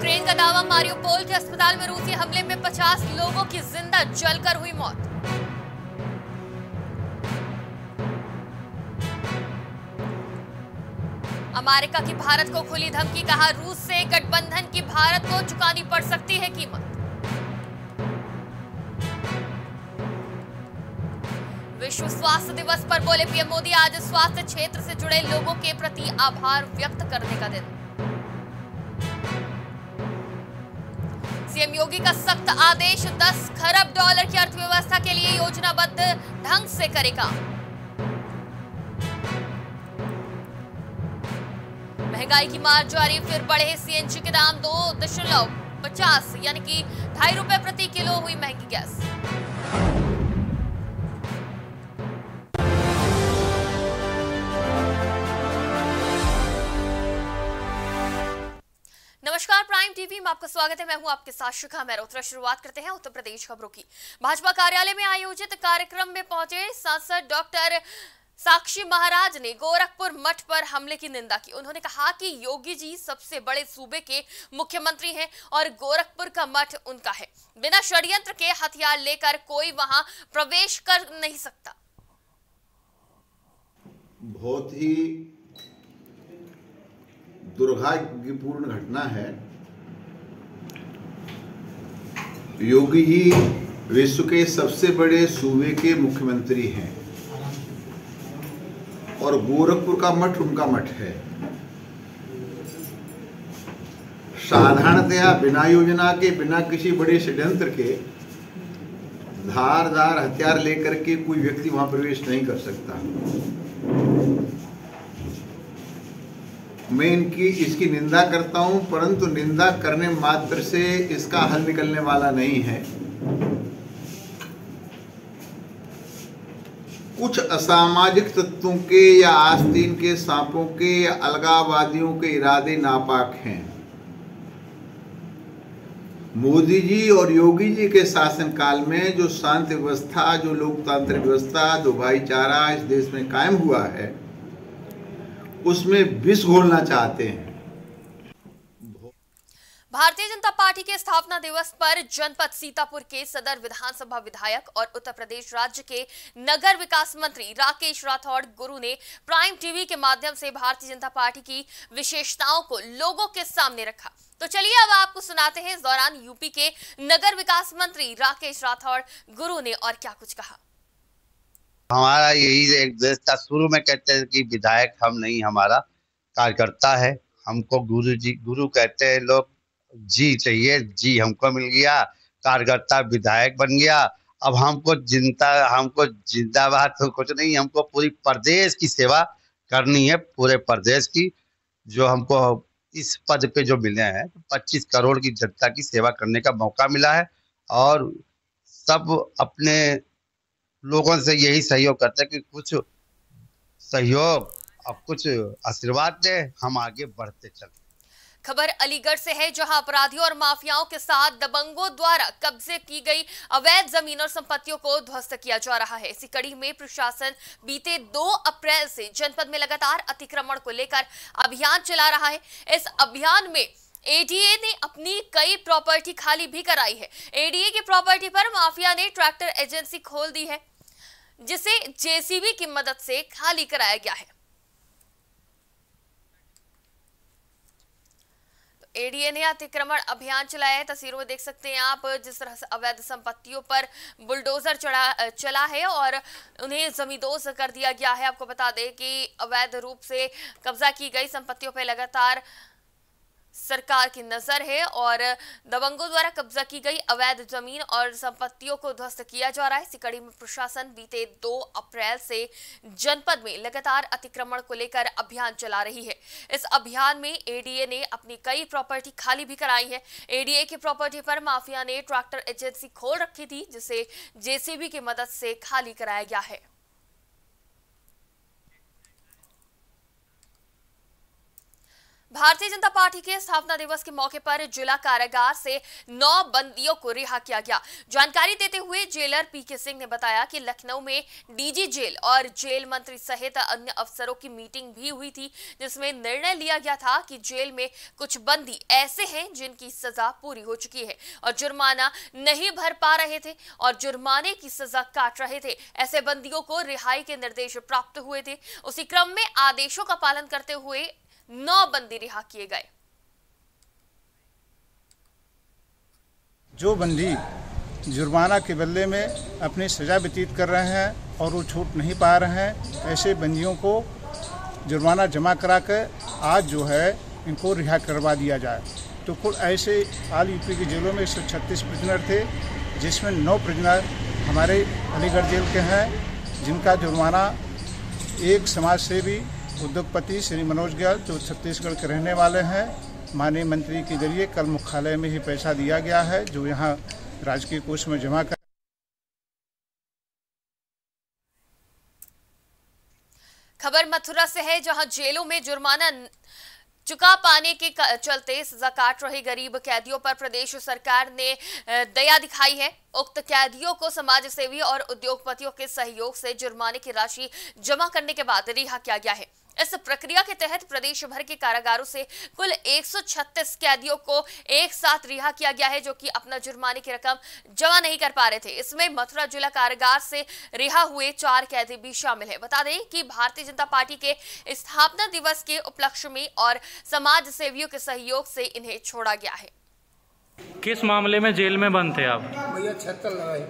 Ukraine का दावा, Mariupol के अस्पताल में रूसी हमले में 50 लोगों की ज़िंदा, जलकर हुई मौत। अमेरिका की भारत को खुली धमकी, कहा रूस से गठबंधन की भारत को चुकानी पड़ सकती है कीमत। विश्व स्वास्थ्य दिवस पर बोले पीएम मोदी, आज स्वास्थ्य क्षेत्र से जुड़े लोगों के प्रति आभार व्यक्त करने का दिन। सीएम योगी का सख्त आदेश 10 खरब डॉलर की अर्थव्यवस्था के लिए योजनाबद्ध ढंग से करेगा। महँगाई की मार जारी, फिर बढ़े सीएनजी के दाम दो दशमलव पचास, यानी कि ढाई रुपए प्रति किलो हुई महँगी गैस। टीवी में आपका स्वागत है। मैं हूँ आपके साथ शिखा मेहरोत्रा शुरुआत करते हैं उत्तर प्रदेश खबरों की। भाजपा कार्यालय में आयोजित कार्यक्रम में पहुँचे सांसद डॉक्टर साक्षी महाराज ने गोरखपुर मठ पर हमले की निंदा की। उन्होंने कहा कि योगी जी सबसे बड़े सूबे के मुख्यमंत्री हैं और गोरखपुर का मठ उनका है। बिना षड्यंत्र के हथियार लेकर कोई वहाँ प्रवेश कर नहीं सकता। बहुत ही दुर्भाग्यपूर्ण घटना है। योगी जी विश्व के सबसे बड़े सूबे के मुख्यमंत्री हैं। और गोरखपुर का मठ उनका मठ है। साधारणतया बिना योजना के, बिना किसी बड़े षड्यंत्र के धारदार हथियार लेकर के कोई व्यक्ति वहाँ प्रवेश नहीं कर सकता। मैं इनकी, इसकी निंदा करता हूँ, परंतु निंदा करने मात्र से इसका हल निकलने वाला नहीं है। कुछ असामाजिक तत्वों के या आस्तीन के सांपों के या अलगावादियों के इरादे नापाक हैं। मोदी जी और योगी जी के शासनकाल में जो शांति व्यवस्था, जो लोकतांत्रिक व्यवस्था, जो भाईचारा इस देश में कायम हुआ है उसमें विष घोलना चाहते हैं। भारतीय जनता पार्टी के स्थापना दिवस पर जनपद सीतापुर के सदर विधानसभा विधायक और उत्तर प्रदेश राज्य के नगर विकास मंत्री राकेश राठौड़ गुरु ने प्राइम टीवी के माध्यम से भारतीय जनता पार्टी की विशेषताओं को लोगों के सामने रखा। तो चलिए अब आपको सुनाते हैं इस दौरान यूपी के नगर विकास मंत्री राकेश राठौड़ गुरु ने और क्या कुछ कहा। हमारा यही एक देश था शुरू में कहते हैं कि विधायक हम नहीं, हमारा कार्यकर्ता है। हमको गुरु जी, गुरु कहते हैं लोग, जी चाहिए, जी हमको मिल गया, कार्यकर्ता विधायक बन गया। अब हमको ज़िंदा, हमको जिंदाबाद तो कुछ नहीं, हमको पूरी प्रदेश की सेवा करनी है, पूरे प्रदेश की, जो हमको इस पद पे जो मिले हैं, पच्चीस करोड़ की जनता की सेवा करने का मौका मिला है और सब अपने लोगों से यही सहयोग करते हैं कि कुछ सहयोग और कुछ आशीर्वाद दे, हम आगे बढ़ते चले। खबर अलीगढ़ से है, जहाँ अपराधियों और माफियाओं के साथ दबंगों द्वारा कब्जे की गई अवैध ज़मीन और संपत्तियों को ध्वस्त किया जा रहा है। इसी कड़ी में प्रशासन बीते 2 अप्रैल से जनपद में लगातार अतिक्रमण को लेकर अभियान चला रहा है। इस अभियान में एडीए ने अपनी कई प्रॉपर्टी खाली भी कराई है। एडीए की प्रॉपर्टी पर माफिया ने ट्रैक्टर एजेंसी खोल दी है। जिसे जेसीबी की मदद से खाली कराया गया है। एडीए ने अतिक्रमण अभियान चलाया है, तस्वीरों में देख सकते हैं आप, जिस तरह से अवैध संपत्तियों पर बुलडोजर चढ़ा चला है और उन्हें जमींदोज कर दिया गया है। आपको बता दें कि अवैध रूप से कब्जा की गई संपत्तियों पर लगातार सरकार की नज़र है और दबंगों द्वारा कब्जा की गई अवैध ज़मीन और संपत्तियों को ध्वस्त किया जा रहा है। इसी कड़ी में प्रशासन बीते 2 अप्रैल से जनपद में लगातार अतिक्रमण को लेकर अभियान चला रही है। इस अभियान में एडीए ने अपनी कई प्रॉपर्टी खाली भी कराई है। एडीए की प्रॉपर्टी पर माफिया ने ट्रैक्टर एजेंसी खोल रखी थी, जिसे जेसीबी की मदद से खाली कराया गया है। भारतीय जनता पार्टी के स्थापना दिवस के मौके पर जिला कारागार से नौ बंदियों को रिहा किया गया। जानकारी देते हुए जेलर पीके सिंह ने बताया कि लखनऊ में डीजी जेल और जेल मंत्री सहित अन्य अफसरों की मीटिंग भी हुई थी, जिसमें निर्णय लिया गया था कि जेल में कुछ बंदी ऐसे हैं जिनकी सजा पूरी हो चुकी है और जुर्माना नहीं भर पा रहे थे और जुर्माने की सजा काट रहे थे। ऐसे बंदियों को रिहाई के निर्देश प्राप्त हुए थे। उसी क्रम में आदेशों का पालन करते हुए नौ बंदी रिहा किए गए। जो बंदी जुर्माना के बदले में अपनी सजा व्यतीत कर रहे हैं और वो छूट नहीं पा रहे हैं, ऐसे बंदियों को जुर्माना जमा करा कर आज जो है इनको रिहा करवा दिया जाए। तो कुल ऐसे आल यूपी की जेलों में एक सौ छत्तीस प्रिजनर थे, जिसमें नौ प्रिजनर हमारे अलीगढ़ जेल के हैं, जिनका जुर्माना एक समाज सेवी उद्योगपति श्री मनोज गयाल, जो छत्तीसगढ़ के रहने वाले हैं, माननीय मंत्री के ज़रिए कल मुख्यालय में ही पैसा दिया गया है, जो यहाँ राजकीय कोष में जमा कर खबर मथुरा से है, जहाँ जेलों में जुर्माना चुका पाने के चलते सजा काट रहे गरीब कैदियों पर प्रदेश सरकार ने दया दिखाई है। उक्त कैदियों को समाज सेवी और उद्योगपतियों के सहयोग से जुर्माने की राशि जमा करने के बाद रिहा किया गया है। इस प्रक्रिया के तहत प्रदेश भर के कारागारों से कुल 136 कैदियों को एक साथ रिहा किया गया है जो कि अपना जुर्माने की रकम जमा नहीं कर पा रहे थे। इसमें मथुरा जिला कारागार से रिहा हुए चार कैदी भी शामिल है। बता दें कि भारतीय जनता पार्टी के स्थापना दिवस के उपलक्ष्य में और समाज सेवियों के सहयोग से इन्हें छोड़ा गया है। किस मामले में जेल में बंद थे आप? भैया छत्तर लगाई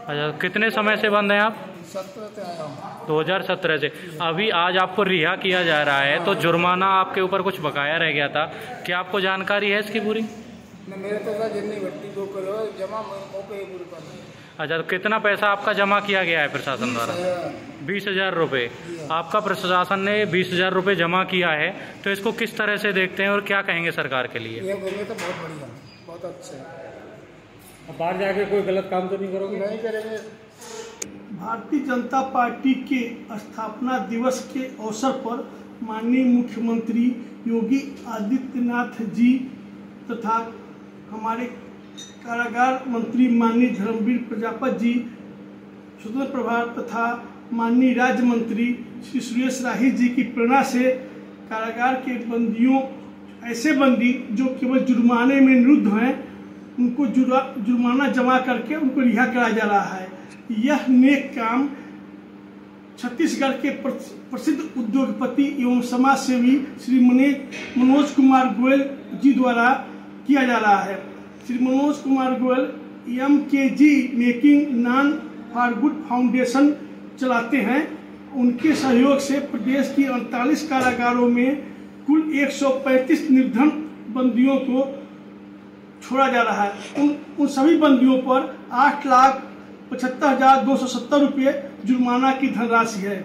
अच्छा कितने समय से बंद हैं आप? सत्रह से आया हूँ दो हज़ार सत्रह से। अभी आज आपको रिहा किया जा रहा है तो जुर्माना आपके ऊपर कुछ बकाया रह गया था। क्या आपको जानकारी है इसकी पूरी? मेरे तो जितनी भट्टी दो जमा अच्छा तो कितना पैसा आपका जमा किया गया है प्रशासन द्वारा? बीस हज़ार। रुपये। आपका प्रशासन ने बीस हज़ार रुपये जमा किया है तो इसको किस तरह से देखते हैं और क्या कहेंगे सरकार के लिए? ये तो बहुत बढ़िया बहुत अच्छा है। बाहर जाके कोई गलत काम तो नहीं करोगे? नहीं करेंगे। भारतीय जनता पार्टी के स्थापना दिवस के अवसर पर माननीय मुख्यमंत्री योगी आदित्यनाथ जी तथा हमारे कारागार मंत्री माननीय धर्मवीर प्रजापत जी स्वतंत्र प्रभार तथा माननीय राज्य मंत्री श्री सुरेश राही जी की प्रेरणा से कारागार के बंदियों, ऐसे बंदी जो केवल जुर्माने में निरुद्ध हैं, उनको जुर्माना जमा करके उनको रिहा कराया जा रहा है। यह नेक काम छत्तीसगढ़ के प्रसिद्ध उद्योगपति एवं समाज सेवी श्री मनोज कुमार गोयल जी द्वारा किया जा रहा है। Shri Manoj Kumar Goyal M K ji making non for good foundation चलाते हैं। उनके सहयोग से प्रदेश की अड़तालीस कारागारों में कुल 135 निर्धन बंदियों को छोड़ा जा रहा है। उन उन सभी बंदियों पर आठ लाख पचहत्तर हज़ार दो सौ सत्तर रुपये जुर्माना की धनराशि है।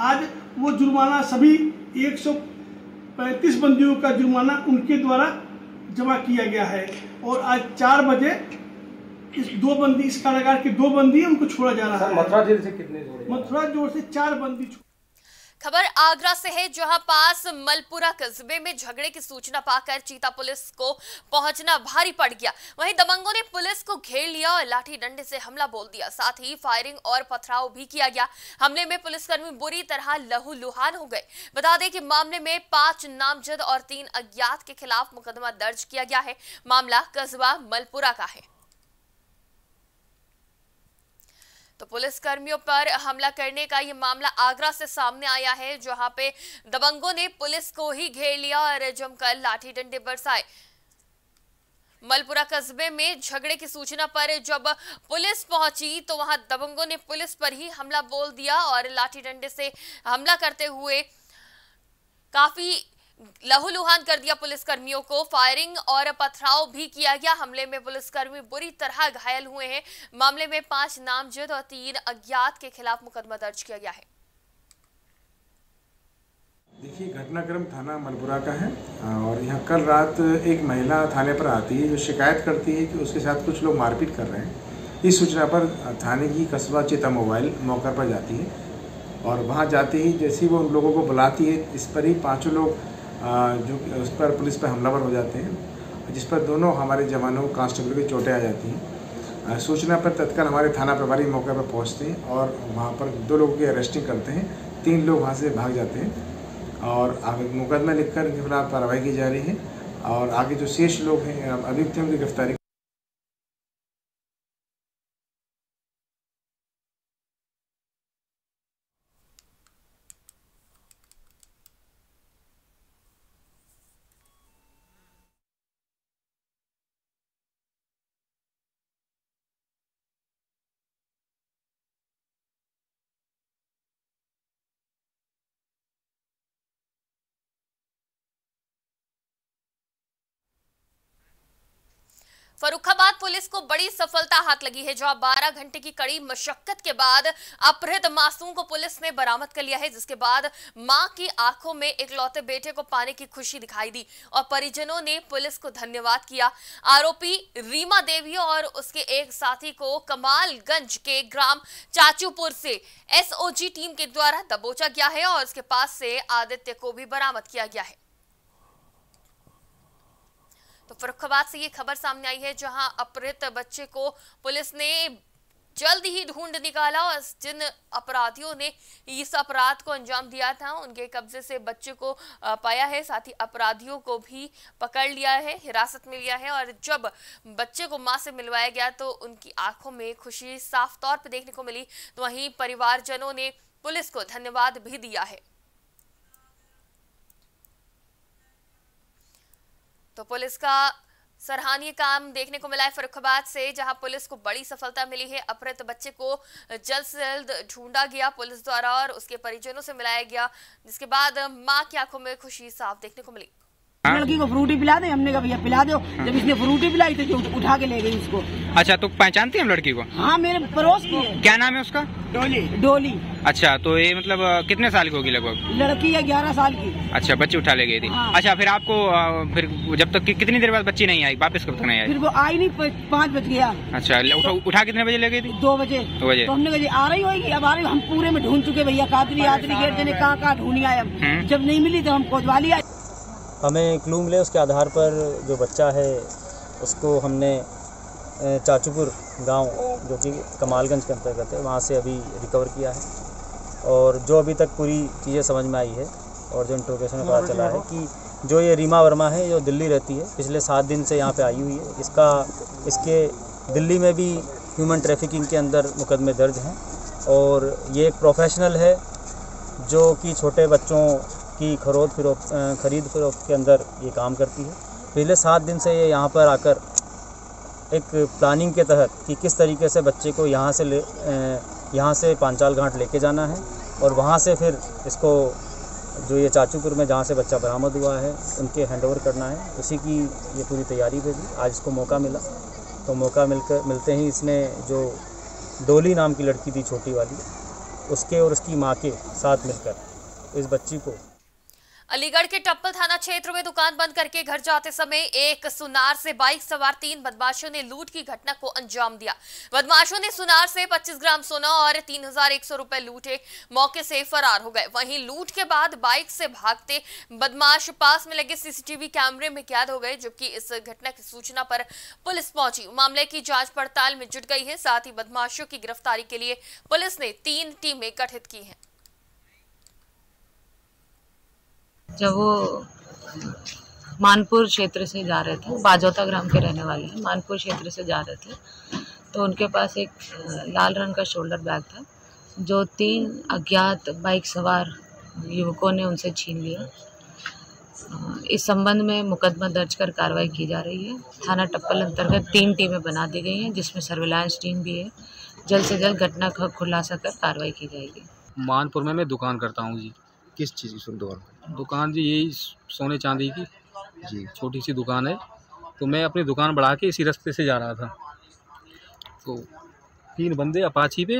आज वो जुर्माना सभी एक सौ पैंतीस बंदियों का जुर्माना उनके द्वारा जमा किया गया है और आज चार बजे इस दो बंदी इस कारागार के दो बंदी उनको छोड़ा जा रहा है। मथुरा जेल से कितने मथुरा ज़ोर से चार बंदी खबर आगरा से है, जहाँ पास मलपुरा कस्बे में झगड़े की सूचना पाकर चीता पुलिस को पहुँचना भारी पड़ गया। वहीं दबंगों ने पुलिस को घेर लिया और लाठी डंडे से हमला बोल दिया। साथ ही फायरिंग और पथराव भी किया गया। हमले में पुलिसकर्मी बुरी तरह लहू लुहान हो गए। बता दें कि मामले में पाँच नामजद और तीन अज्ञात के खिलाफ मुकदमा दर्ज किया गया है। मामला कस्बा मलपुरा का है। तो पुलिस कर्मियों पर हमला करने का ये मामला आगरा से सामने आया है, जहाँ पे दबंगों ने पुलिस को ही घेर लिया और जमकर लाठी डंडे बरसाए। मलपुरा कस्बे में झगड़े की सूचना पर जब पुलिस पहुँची तो वहाँ दबंगों ने पुलिस पर ही हमला बोल दिया और लाठी डंडे से हमला करते हुए काफ़ी लहूलुहान कर दिया पुलिसकर्मियों को। फायरिंग और पथराव भी किया गया। हमले में पुलिसकर्मी बुरी तरह घायल हुए हैं। मामले में पाँच नामजद और तीन अज्ञात के खिलाफ मुकदमा दर्ज किया गया है। देखिए, घटनाक्रम थाना मलपुरा का है, और यहाँ कल रात एक महिला थाने पर आती है, जो शिकायत करती है कि उसके साथ कुछ लोग मारपीट कर रहे हैं। इस सूचना पर थाने की कस्बा चेता मोबाइल मौका पर जाती है, और वहाँ जाते ही जैसे ही वो उन लोगों को बुलाती है, इस पर ही पाँचों लोग जो उस पर पुलिस पर हमलावर हो जाते हैं, जिस पर दोनों हमारे जवानों, कांस्टेबल की चोटें आ जाती हैं। सूचना पर तत्काल हमारे थाना प्रभारी मौके पर पहुँचते हैं और वहाँ पर दो लोगों की अरेस्टिंग करते हैं। तीन लोग वहाँ से भाग जाते हैं और आगे मुकदमा लिखकर इनके खिलाफ कार्रवाई की जा रही है और आगे जो शेष लोग हैं अभियुक्त हैं उनकी गिरफ्तारी फरुखाबाद पुलिस को बड़ी सफलता हाथ लगी है, जहाँ 12 घंटे की कड़ी मशक्कत के बाद अपहृत मासूम को पुलिस ने बरामद कर लिया है, जिसके बाद माँ की आँखों में इकलौते बेटे को पाने की खुशी दिखाई दी और परिजनों ने पुलिस को धन्यवाद किया। आरोपी रीमा देवी और उसके एक साथी को कमालगंज के ग्राम चाचूपुर से एसओजी टीम के द्वारा दबोचा गया है और उसके पास से आदित्य को भी बरामद किया गया है। तो फरुखाबाद से ये खबर सामने आई है, जहाँ अपहृत बच्चे को पुलिस ने जल्द ही ढूंढ निकाला और जिन अपराधियों ने इस अपराध को अंजाम दिया था, उनके कब्जे से बच्चे को पाया है। साथ ही अपराधियों को भी पकड़ लिया है, हिरासत में लिया है और जब बच्चे को माँ से मिलवाया गया तो उनकी आँखों में खुशी साफ़ तौर पर देखने को मिली। तो वहीं परिवारजनों ने पुलिस को धन्यवाद भी दिया है। तो पुलिस का सराहनीय काम देखने को मिला है फरुखाबाद से, जहाँ पुलिस को बड़ी सफलता मिली है अपहृत बच्चे को जल्द से जल्द ढूंढा गया पुलिस द्वारा और उसके परिजनों से मिलाया गया, जिसके बाद माँ की आँखों में खुशी साफ़ देखने को मिली? लड़की को फ्रूटी पिला दे हमने कहा भैया पिला दो। जब इसने फ्रूटी पिलाई तो उठा के ले गई उसको अच्छा तो पहचानती हम लड़की को? हाँ मेरे पड़ोस की है। क्या नाम है उसका? डोली। डोली। अच्छा तो ये मतलब कितने साल की होगी लगभग? लड़की है ग्यारह साल की। अच्छा बच्ची उठा ले गई थी। हाँ। अच्छा फिर आपको फिर जब तक कितनी देर बाद बच्ची नहीं आई? वापस कब तक नहीं आई? फिर वो आई नहीं पाँच बज गया। अच्छा उठा, उठा कितने बजे ले गई थी? दो बजे। दो बजे। तो हमने कहा आ रही होगी? अब आ रही हम पूरे में ढूंढ चुके भैया कादरी आदरी गेट जने कहाँ कहाँ ढूंढी आए हम्म। जब नहीं मिली तो हम कोतवाली आए। हमें क्लू मिले उसके आधार पर जो बच्चा है उसको हमने चाचूपुर गाँव जो कि कमालगंज के अंतर्गत है वहाँ से अभी रिकवर किया है। और जो अभी तक पूरी चीज़ें समझ में आई है और जो इंट्रोगेशन में पता चला है कि जो ये रीमा वर्मा है जो दिल्ली रहती है पिछले सात दिन से यहाँ पे आई हुई है। इसका इसके दिल्ली में भी ह्यूमन ट्रैफिकिंग के अंदर मुकदमे दर्ज हैं। और ये एक प्रोफेशनल है जो कि छोटे बच्चों की खरोद फरोख्त ख़रीद फरोख्त के अंदर ये काम करती है। पिछले सात दिन से ये यहाँ पर आकर एक प्लानिंग के तहत कि किस तरीके से बच्चे को यहाँ से ले यहाँ से पांचाल घाट लेके जाना है और वहाँ से फिर इसको जो ये चाचूपुर में जहाँ से बच्चा बरामद हुआ है, उनके हैंडओवर करना है। उसी की ये पूरी तैयारी पे थी आज इसको मौका मिला। तो मौका मिलकर मिलते ही इसने जो डोली नाम की लड़की थी, छोटी वाली, उसके और उसकी माँ के साथ मिलकर इस बच्ची को अलीगढ़ के टप्पल थाना क्षेत्र में दुकान बंद करके घर जाते समय एक सुनार से बाइक सवार तीन बदमाशों ने लूट की घटना को अंजाम दिया। बदमाशों ने सुनार से 25 ग्राम सोना और तीन हज़ार एक सौ रुपए लूटे, मौके से फरार हो गए। वहीं लूट के बाद बाइक से भागते बदमाश पास में लगे सीसीटीवी कैमरे में कैद हो गए, जबकि इस घटना की सूचना पर पुलिस पहुँची। मामले की जाँच पड़ताल में जुट गई है, साथ ही बदमाशों की गिरफ्तारी के लिए पुलिस ने तीन टीमें गठित की हैं। जब वो मानपुर क्षेत्र से जा रहे थे, बाजौता ग्राम के रहने वाले हैं, मानपुर क्षेत्र से जा रहे थे तो उनके पास एक लाल रंग का शोल्डर बैग था, जो तीन अज्ञात बाइक सवार युवकों ने उनसे छीन लिया। इस संबंध में मुकदमा दर्ज कर कार्रवाई की जा रही है। थाना टप्पल अंतर्गत तीन टीमें बना दी गई हैं, जिसमें सर्विलांस टीम भी है। जल्द से जल्द घटना का खुलासा कर कार्रवाई की जाएगी। मानपुर में मैं दुकान करता हूँ जी। किस चीज़ की सुन दुकान दुकान जी यही सोने चांदी की। जी। छोटी सी दुकान है। तो मैं अपनी दुकान बढ़ा के इसी रास्ते से जा रहा था। तो तीन बंदे अपाची पे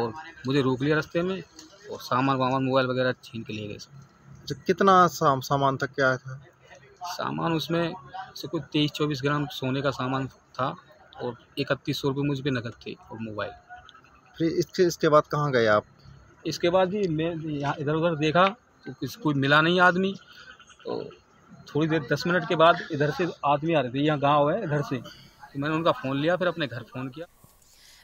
और मुझे रोक लिया रास्ते में और सामान वामान मोबाइल वगैरह छीन के ले गए अच्छा कितना साम, सामान तक क्या था? सामान उसमें से कुछ तेईस चौबीस ग्राम सोने का सामान था और इकतीस सौ रुपये मुझ पर नकद थे और मोबाइल। फिर इसके इसके बाद कहाँ गए आप? इसके बाद जी मैं यहाँ इधर उधर देखा तो किसी कोई मिला नहीं आदमी। तो थोड़ी देर, दस मिनट के बाद इधर से आदमी आ रहे थे, यहाँ गाँव है इधर से। तो मैंने उनका फ़ोन लिया, फिर अपने घर फ़ोन किया।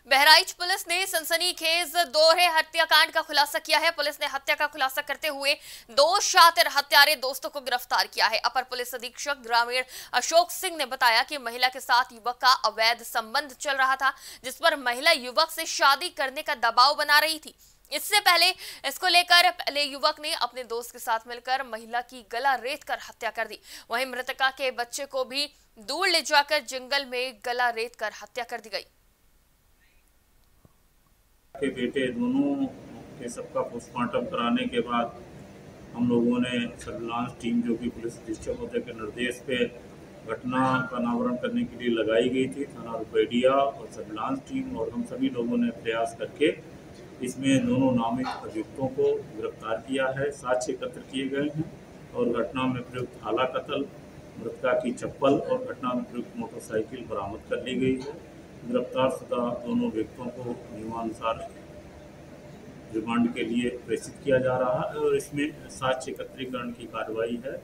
बहराइच पुलिस ने सनसनीखेज दोहरे हत्याकांड का खुलासा किया है। पुलिस ने हत्या का खुलासा करते हुए दो शातिर हत्यारे दोस्तों को गिरफ़्तार किया है। अपर पुलिस अधीक्षक ग्रामीण अशोक सिंह ने बताया कि महिला के साथ युवक का अवैध संबंध चल रहा था, जिस पर महिला युवक से शादी करने का दबाव बना रही थी। इससे पहले इसको लेकर पहले युवक ने अपने दोस्त के साथ मिलकर महिला की गला रेत कर हत्या कर दी। वहीं मृतका के बच्चे को भी दूर ले जाकर जंगल में गला रेत कर हत्या कर दी गई। के बेटे दोनों के सबका पोस्टमार्टम कराने के बाद हम लोगों ने सर्विलांस टीम जो कि पुलिस अधीक्षक होते के निर्देश पे घटना का अनावरण करने के लिए लगाई गई थी। थाना रुपैडिया और सर्विलांस टीम और हम सभी लोगों ने प्रयास करके इसमें दोनों नामित अभियुक्तों को गिरफ़्तार किया है, साक्ष्य एकत्र किए गए हैं और घटना में प्रयुक्त आला कत्ल, मृतका की चप्पल और घटना में प्रयुक्त मोटरसाइकिल बरामद कर ली गई है। गिरफ़्तार शुदा दोनों व्यक्तियों को नियमानुसार रिमांड के लिए प्रेषित किया जा रहा है और इसमें साक्ष्य एकत्रीकरण की कार्रवाई है।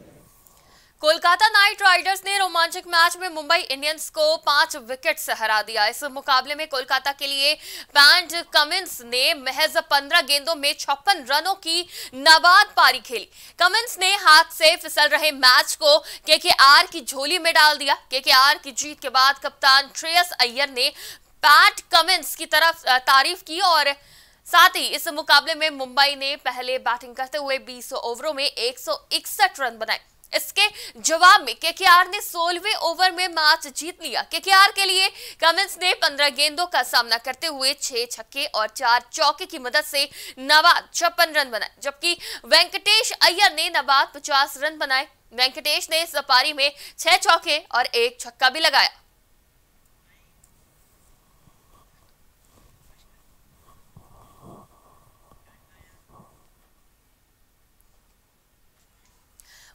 कोलकाता नाइट राइडर्स ने रोमांचक मैच में मुंबई इंडियंस को पाँच विकेट से हरा दिया। इस मुकाबले में कोलकाता के लिए पैंट कमिंस ने महज पंद्रह गेंदों में छप्पन रनों की नाबाद पारी खेली। कमिंस ने हाथ से फिसल रहे मैच को केकेआर की झोली में डाल दिया। केकेआर की जीत के बाद कप्तान श्रेयस अय्यर ने पैट कमिंस की तरफ़ तारीफ़ की और साथ ही इस मुकाबले में मुंबई ने पहले बैटिंग करते हुए 20 ओवरों में एक सौ इकसठ रन बनाए। इसके जवाब में केकेआर ने 16वें ओवर में मैच जीत लिया। केकेआर के लिए कमिंस ने 15 गेंदों का सामना करते हुए छह छक्के और चार चौके की मदद से नवाद छप्पन रन बनाए, जबकि वेंकटेश अय्यर ने नवाद 50 रन बनाए। वेंकटेश ने इस पारी में छह चौके और एक छक्का भी लगाया।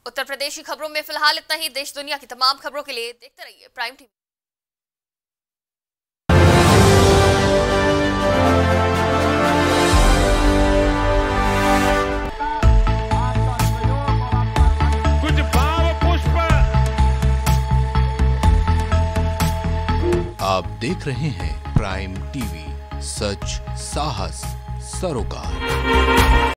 उत्तर प्रदेश की खबरों में फ़िलहाल इतना ही। देश दुनिया की तमाम खबरों के लिए देखते रहिए प्राइम टीवी। कुछ पुष्प। आप देख रहे हैं प्राइम टीवी सच साहस सरोकार।